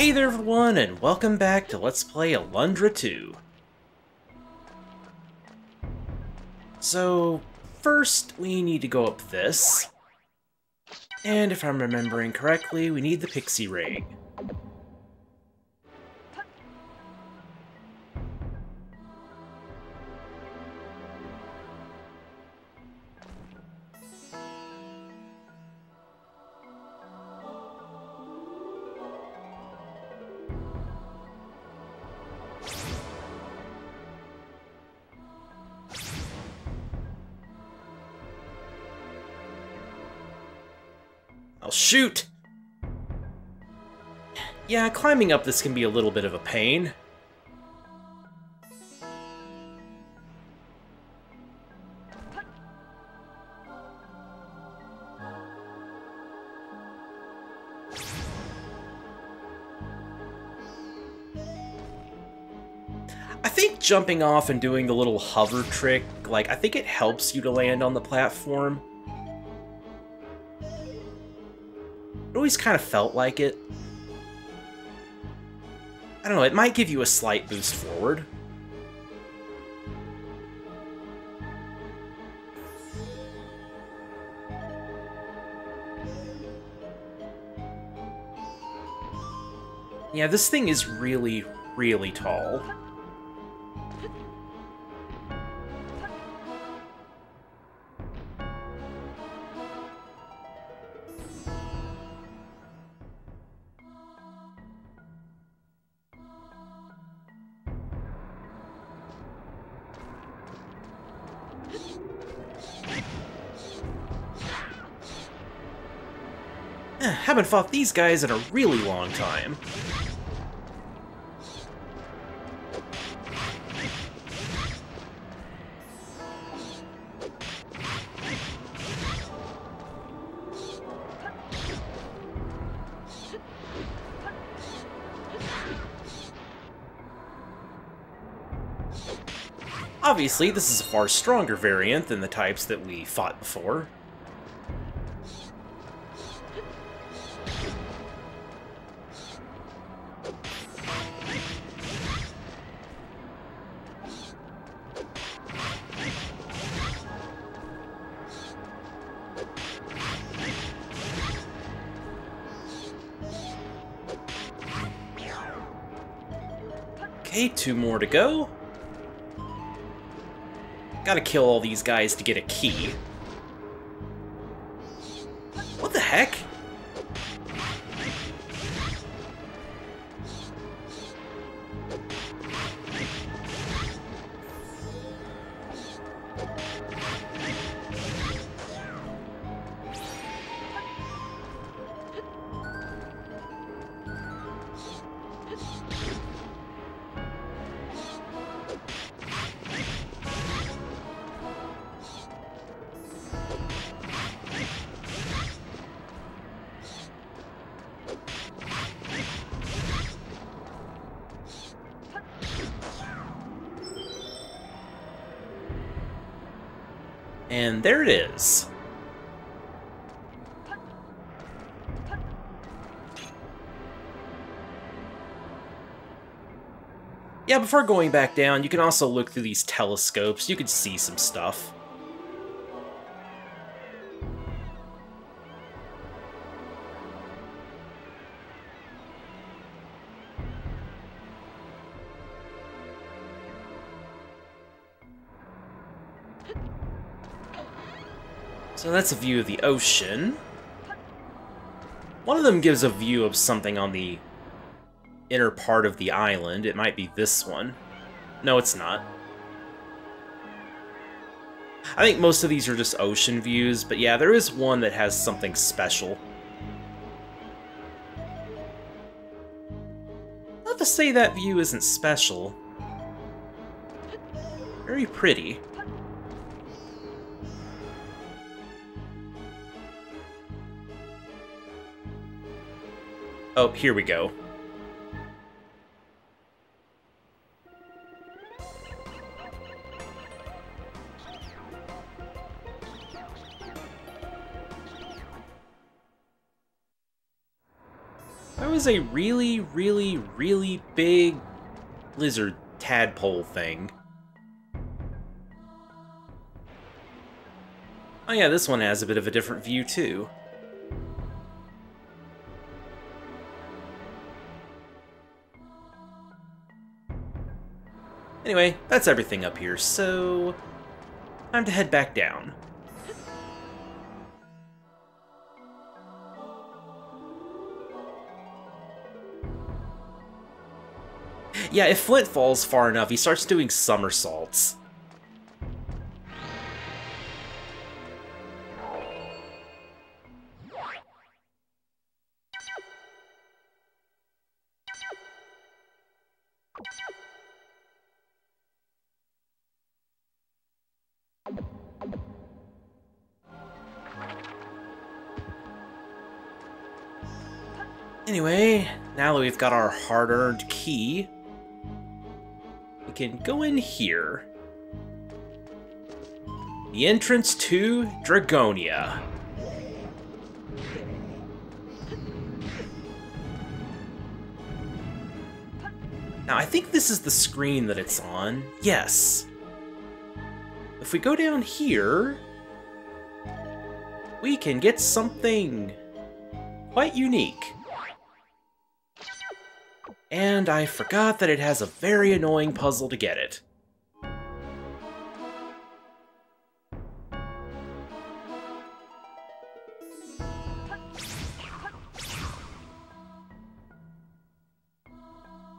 Hey there everyone, and welcome back to Let's Play Alundra 2. So, first we need to go up this. And if I'm remembering correctly, we need the Pixie Ring. Shoot! Yeah, climbing up this can be a little bit of a pain. I think jumping off and doing the little hover trick, like, I think it helps you to land on the platform. It always kind of felt like it. I don't know, it might give you a slight boost forward. Yeah, this thing is really, really tall. Haven't fought these guys in a really long time. Obviously, this is a far stronger variant than the types that we fought before. More to go. Gotta kill all these guys to get a key. And there it is. Yeah, before going back down, you can also look through these telescopes. You can see some stuff. That's a view of the ocean. One of them gives a view of something on the inner part of the island. It might be this one. No, it's not. I think most of these are just ocean views, but yeah, there is one that has something special. Not to say that view isn't special. Very pretty. Oh, here we go. That was a really, really, really big lizard tadpole thing. Oh yeah, this one has a bit of a different view too. Anyway, that's everything up here, so... Time to head back down. Yeah, if Flint falls far enough, he starts doing somersaults. Anyway, now that we've got our hard-earned key, we can go in here. The entrance to Dragonia. Now, I think this is the screen that it's on. Yes. If we go down here, we can get something quite unique. And I forgot that it has a very annoying puzzle to get it.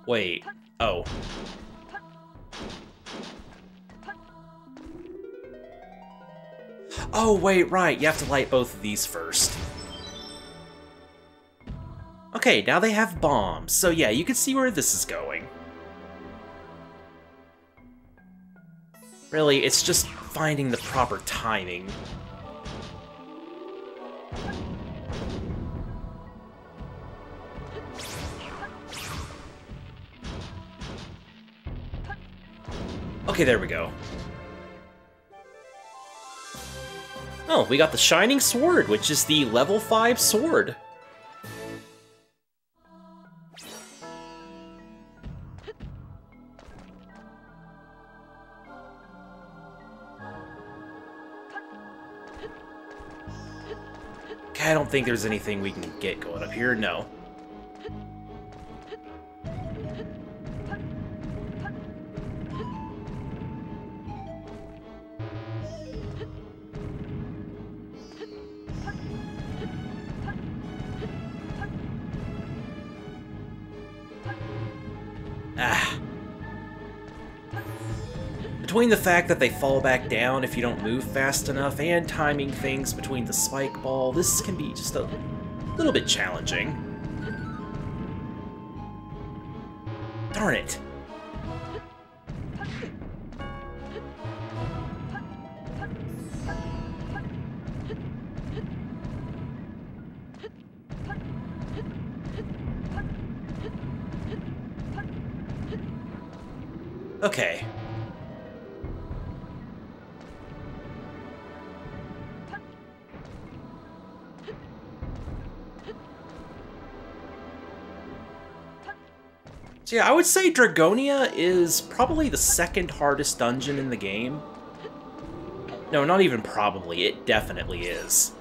Wait. Oh. Oh, wait, right. You have to light both of these first. Okay, now they have bombs, so yeah, you can see where this is going. Really, it's just finding the proper timing. Okay, there we go. Oh, we got the Shining Sword, which is the level 5 sword. Think there's anything we can get going up here, no. The fact that they fall back down if you don't move fast enough and timing things between the spike ball, this can be just a little bit challenging. Darn it. Okay, So yeah, I would say Dragonia is probably the second hardest dungeon in the game. No, not even probably, it definitely is.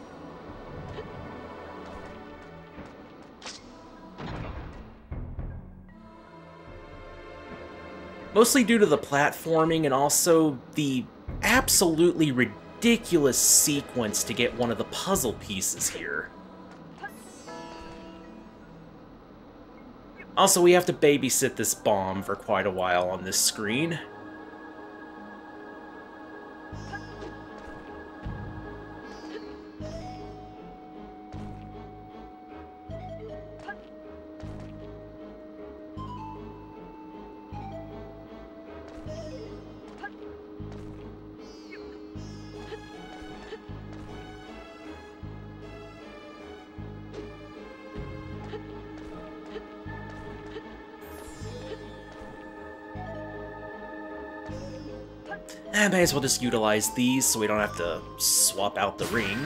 Mostly due to the platforming and also the absolutely ridiculous sequence to get one of the puzzle pieces here. Also, we have to babysit this bomb for quite a while on this screen. May as well just utilize these so we don't have to swap out the ring.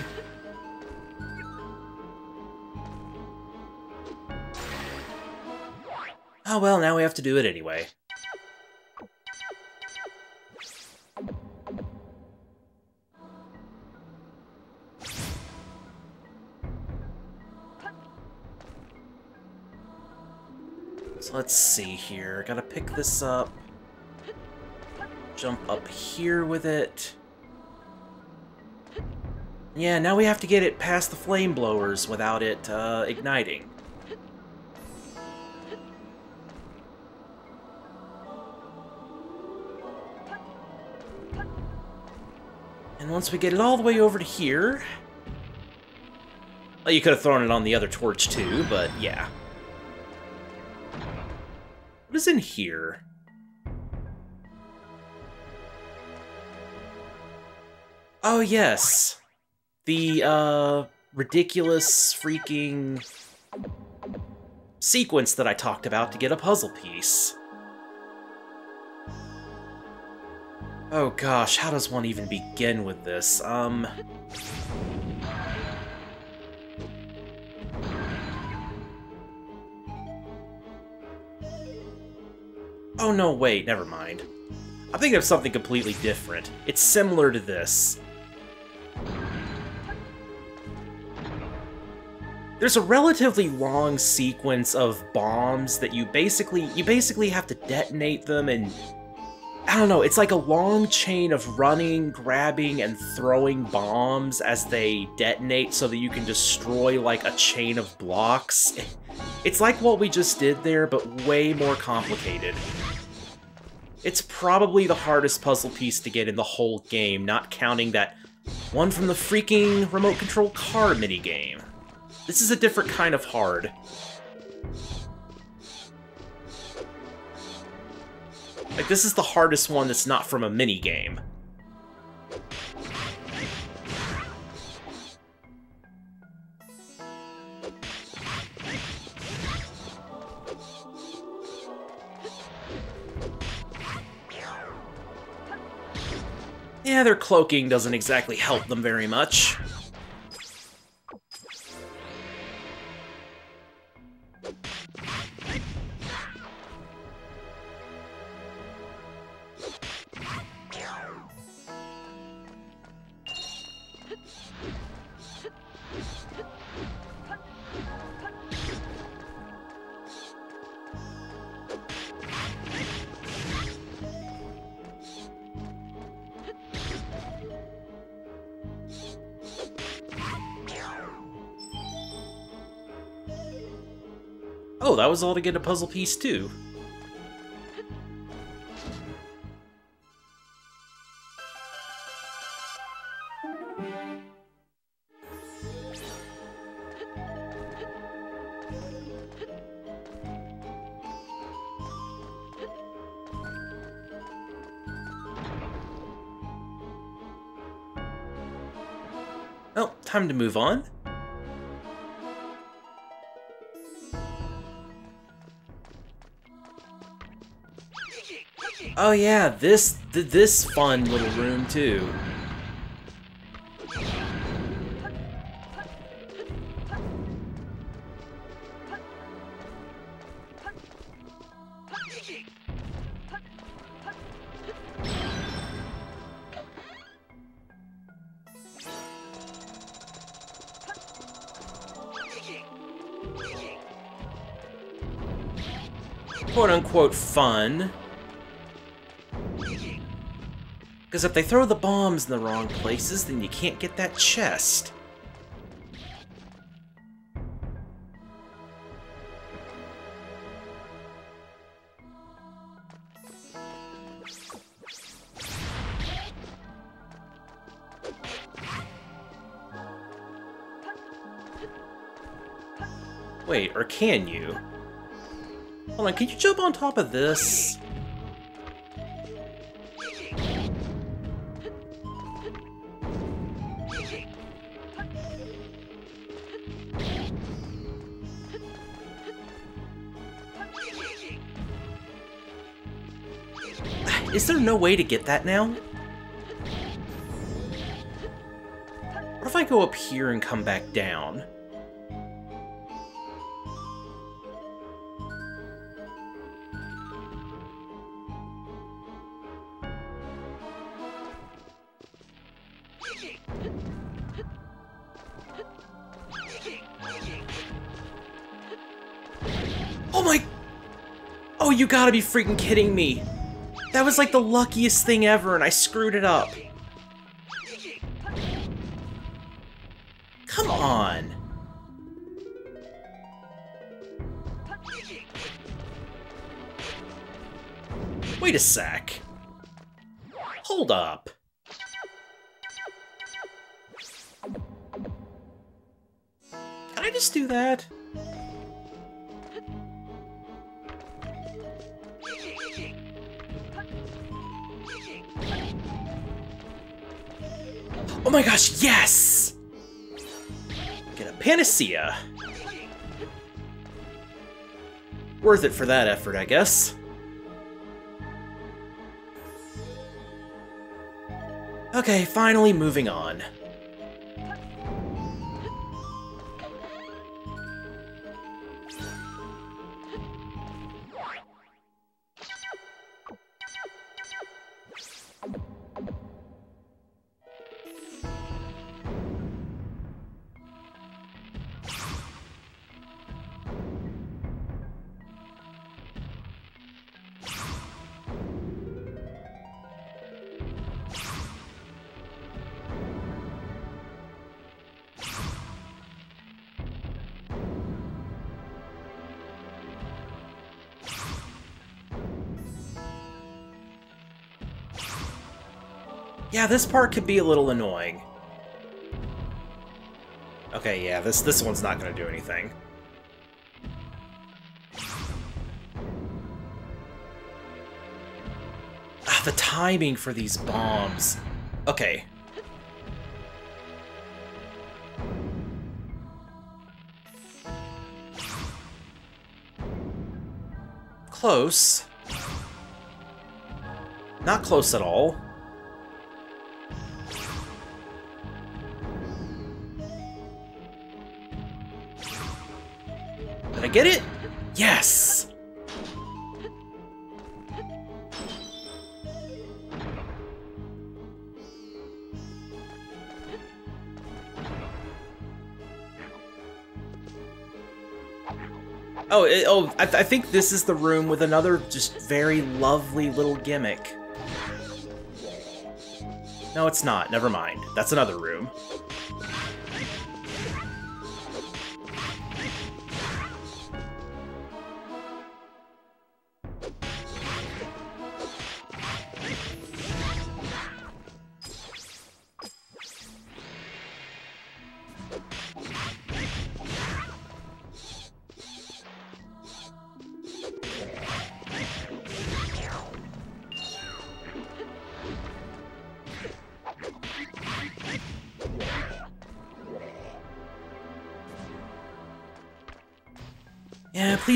Oh well, now we have to do it anyway. So let's see here. Gotta pick this up. Jump up here with it. Yeah, now we have to get it past the flame blowers without it uh, igniting. And once we get it all the way over to here... Well, you could have thrown it on the other torch too, but yeah. What is in here? Oh, yes. The, uh, ridiculous freaking sequence that I talked about to get a puzzle piece. Oh gosh, how does one even begin with this? Um... Oh no, wait, never mind. I'm thinking of something completely different. It's similar to this. There's a relatively long sequence of bombs that you basically you basically have to detonate them and I don't know, it's like a long chain of running, grabbing, and throwing bombs as they detonate so that you can destroy like a chain of blocks. It's like what we just did there, but way more complicated. It's probably the hardest puzzle piece to get in the whole game, not counting that one from the freaking remote control car minigame. This is a different kind of hard. Like, this is the hardest one that's not from a minigame. Yeah, their cloaking doesn't exactly help them very much. Oh, that was all to get a puzzle piece too. Well, time to move on. Oh yeah, this th this fun little room too. quote-unquote fun. Because if they throw the bombs in the wrong places, then you can't get that chest. Wait, or can you? Hold on, can you jump on top of this? way to get that now? What if I go up here and come back down? Oh my... Oh, you gotta be freaking kidding me. That was like the luckiest thing ever, and I screwed it up. Come on. Wait a sec. Hold up. Can I just do that? My gosh, yes! Get a panacea. Worth it for that effort, I guess. Okay, finally moving on. Yeah, this part could be a little annoying. Okay, yeah, this this one's not gonna do anything. Ah, the timing for these bombs. Okay. Close. Not close at all. Did I get it? Yes! Oh, it, oh, I, th I think this is the room with another just very lovely little gimmick. No, it's not. Never mind. That's another room.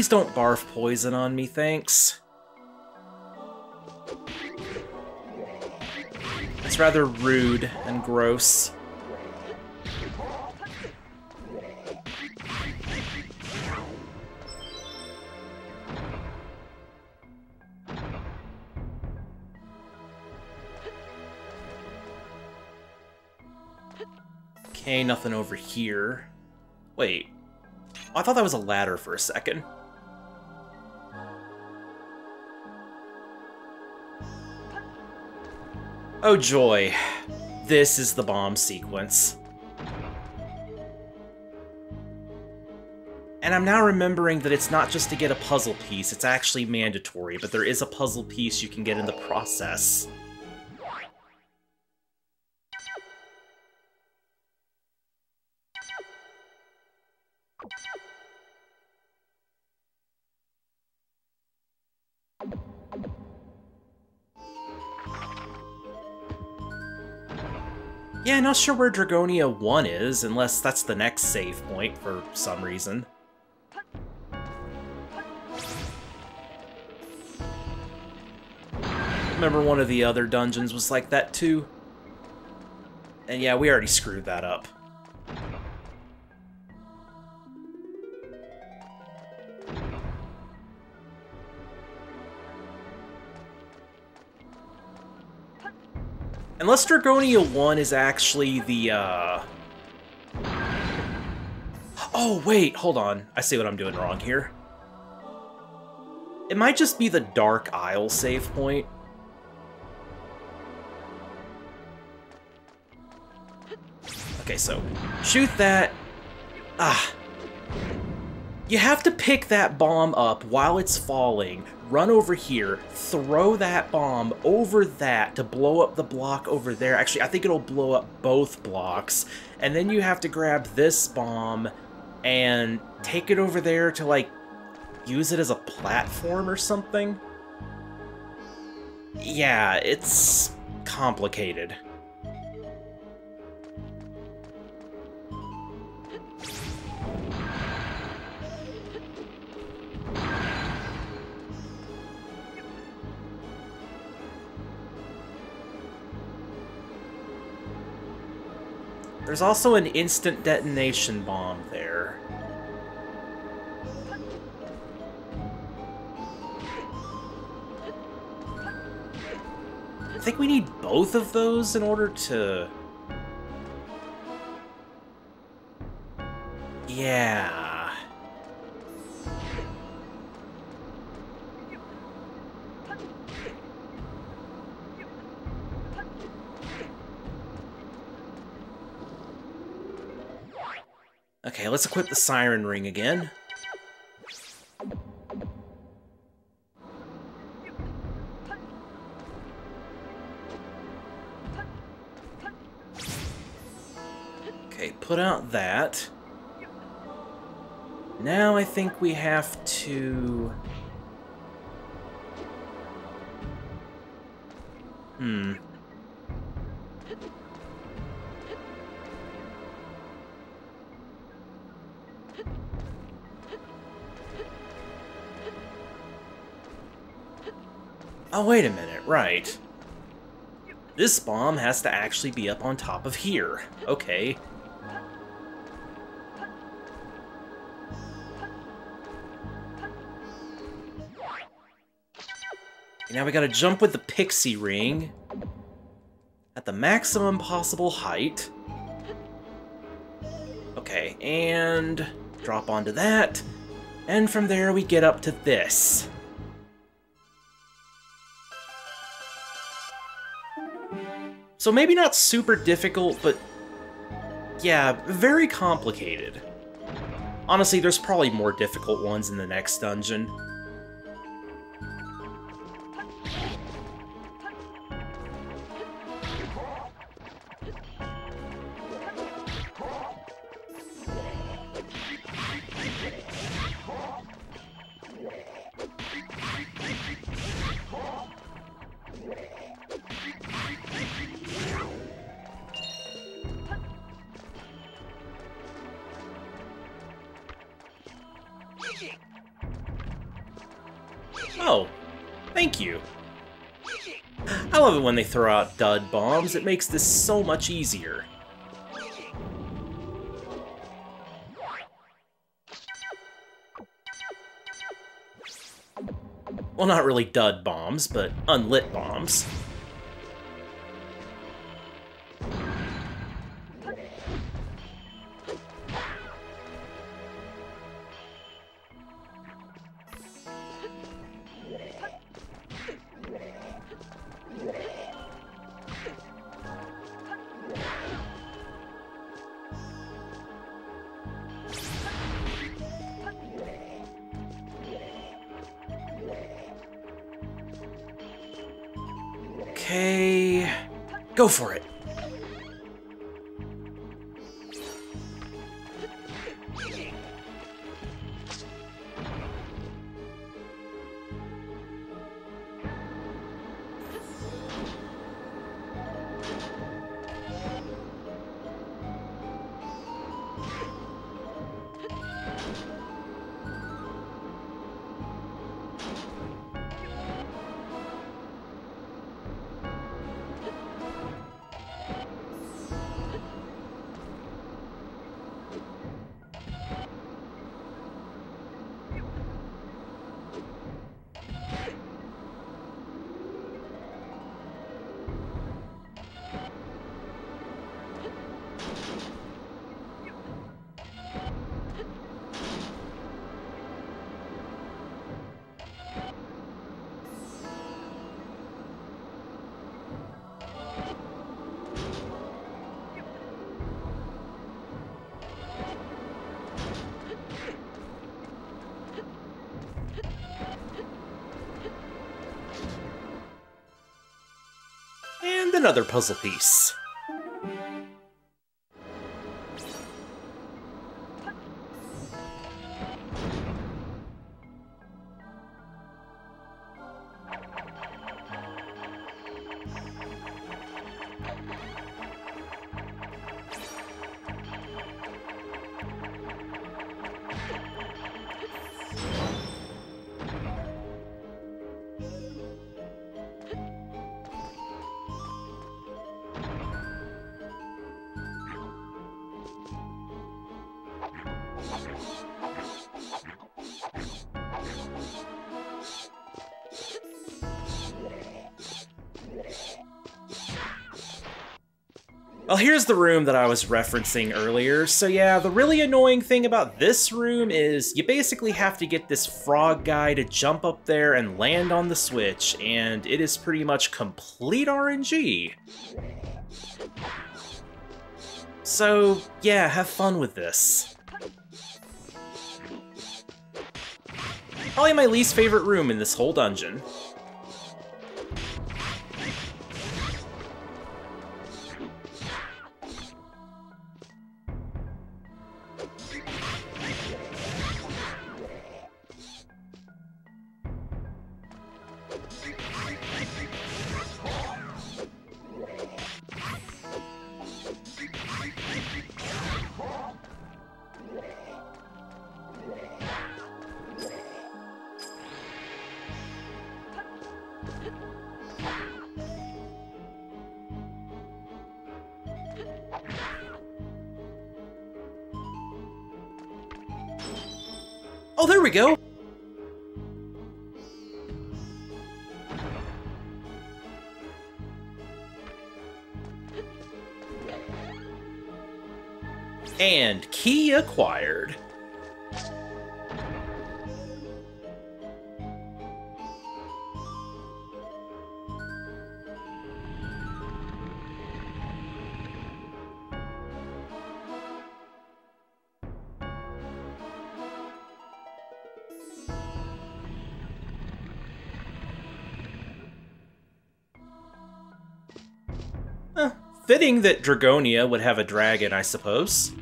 Please don't barf poison on me, thanks. It's rather rude and gross. Okay, nothing over here. Wait, oh, I thought that was a ladder for a second. Oh joy. This is the bomb sequence. And I'm now remembering that it's not just to get a puzzle piece, it's actually mandatory, but there is a puzzle piece you can get in the process. Not sure where Dragonia 1 is, unless that's the next save point for some reason. Remember one of the other dungeons was like that too? And yeah, we already screwed that up. Unless Dragonia 1 is actually the, uh... Oh, wait, hold on. I see what I'm doing wrong here. It might just be the Dark Isle save point. Okay, so shoot that. Ah. You have to pick that bomb up while it's falling, run over here, throw that bomb over that to blow up the block over there. Actually, I think it'll blow up both blocks. And then you have to grab this bomb and take it over there to, like, use it as a platform or something? Yeah, it's complicated. There's also an instant detonation bomb there. I think we need both of those in order to... Yeah... Okay, let's equip the Siren Ring again. Okay, put out that. Now I think we have to... Hmm. Oh, wait a minute, right. This bomb has to actually be up on top of here. Okay. Now we gotta jump with the pixie ring at the maximum possible height. Okay, and drop onto that. And from there we get up to this. So maybe not super difficult, but yeah, very complicated. Honestly, there's probably more difficult ones in the next dungeon. Love it when they throw out dud bombs. It makes this so much easier. Well, not really dud bombs, but unlit bombs. Okay... Go for it. Another puzzle piece. Here's the room that I was referencing earlier. So yeah, the really annoying thing about this room is you basically have to get this frog guy to jump up there and land on the switch, and it is pretty much complete RNG. So yeah, have fun with this. Probably my least favorite room in this whole dungeon. Fitting that Dragonia would have a dragon, I suppose.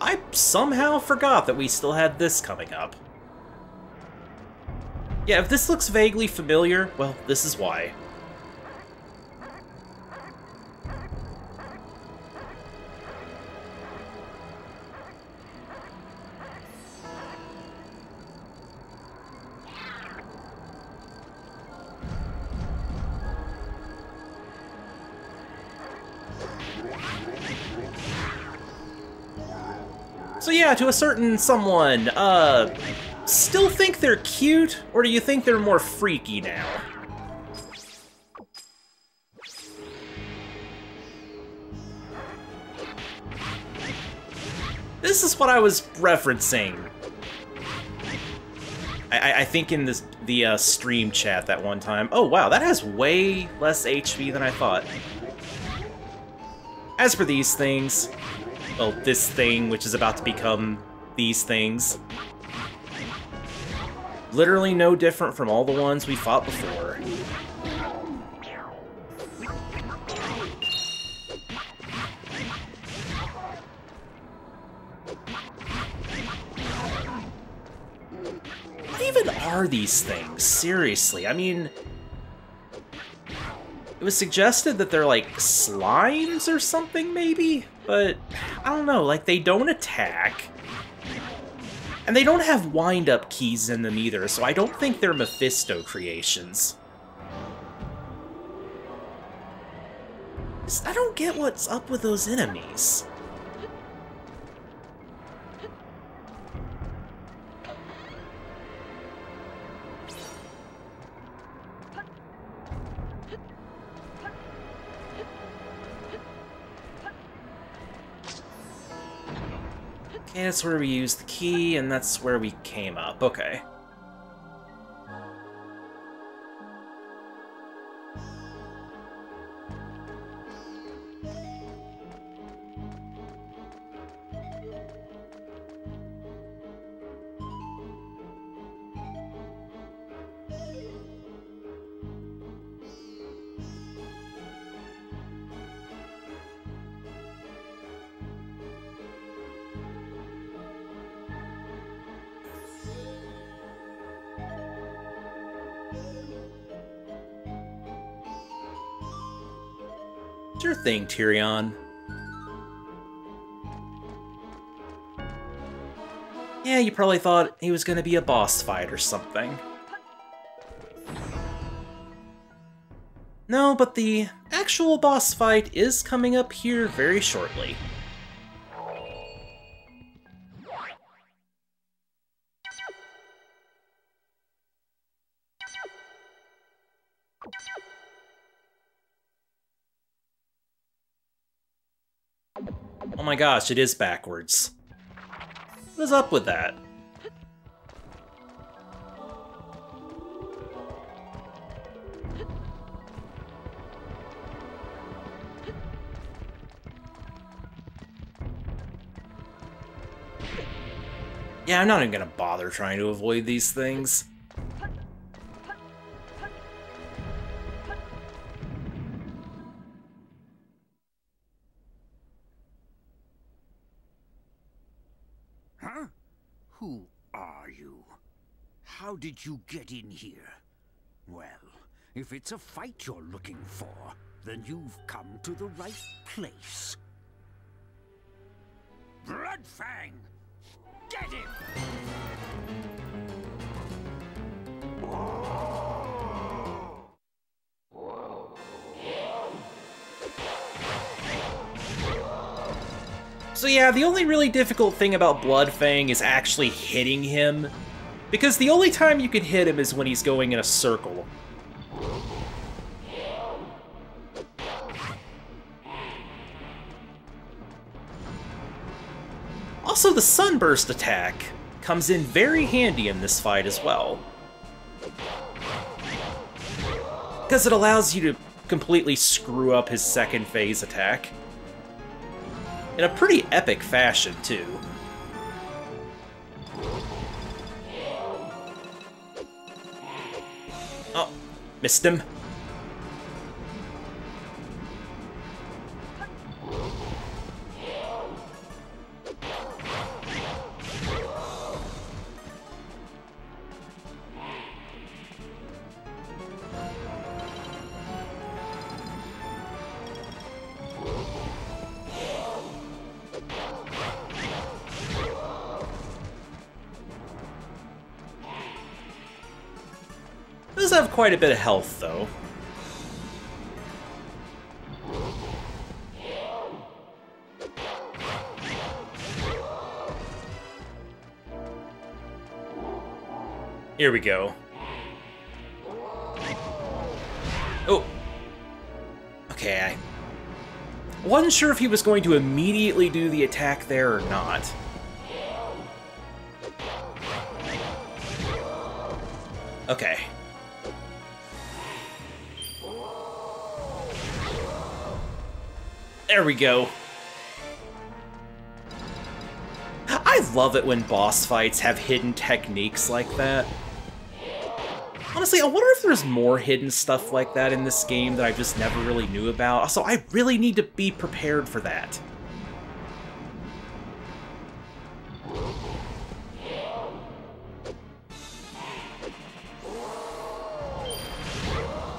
I somehow forgot that we still had this coming up. Yeah, if this looks vaguely familiar, well, this is why. So yeah, to a certain someone, uh, still think they're cute, or do you think they're more freaky now? This is what I was referencing. I, I think in this the uh, stream chat that one time. Oh wow, that has way less HP than I thought. As for these things, well, this thing, which is about to become these things, literally no different from all the ones we fought before. What even are these things? Seriously, I mean... It was suggested that they're like slimes or something, maybe? But, I don't know, like, they don't attack. And they don't have wind-up keys in them either, so I don't think they're Mephisto creations. I don't get what's up with those enemies. Okay, that's where we used the key, and that's where we came up. Okay. Thing, Tyrion. Yeah, you probably thought he was gonna be a boss fight or something. No, but the actual boss fight is coming up here very shortly. My gosh, it is backwards. What is up with that? Yeah, I'm not even gonna bother trying to avoid these things. Did you get in here? Well, if it's a fight you're looking for, then you've come to the right place. Bloodfang! Get him! So yeah, the only really difficult thing about Bloodfang is actually hitting him. Because the only time you can hit him is when he's going in a circle. Also, the Sunburst attack comes in very handy in this fight as well. Because it allows you to completely screw up his second phase attack. In a pretty epic fashion, too. Missed him. Have quite a bit of health, though. Here we go. Oh. Okay, I wasn't sure if he was going to immediately do the attack there or not. There we go. I love it when boss fights have hidden techniques like that. Honestly, I wonder if there's more hidden stuff like that in this game that I just never really knew about. So I really need to be prepared for that.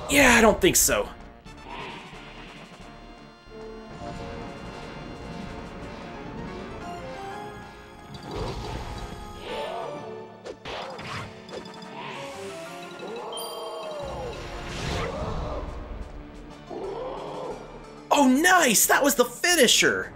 Yeah, I don't think so. Nice! That was the finisher!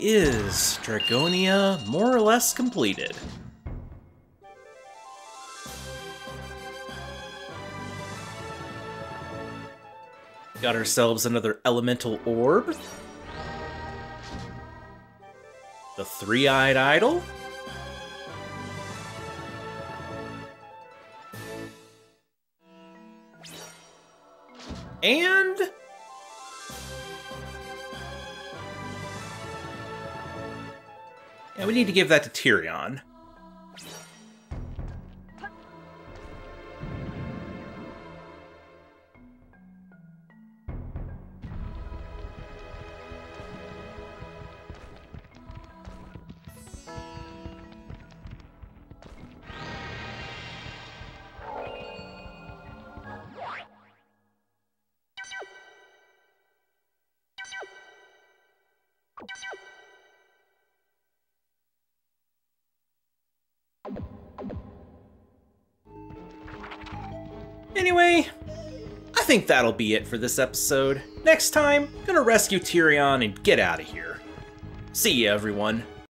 Is Dragonia more or less completed. Got ourselves another elemental orb. The three-eyed idol. Yeah, we need to give that to Tyrion. Think that'll be it for this episode. Next time, I'm gonna rescue Tyrion and get out of here. See ya, everyone.